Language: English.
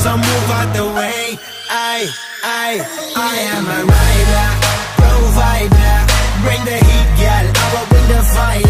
so move out the way. I, I, I am a rider, provider. Bring the heat, girl, I will win the fight.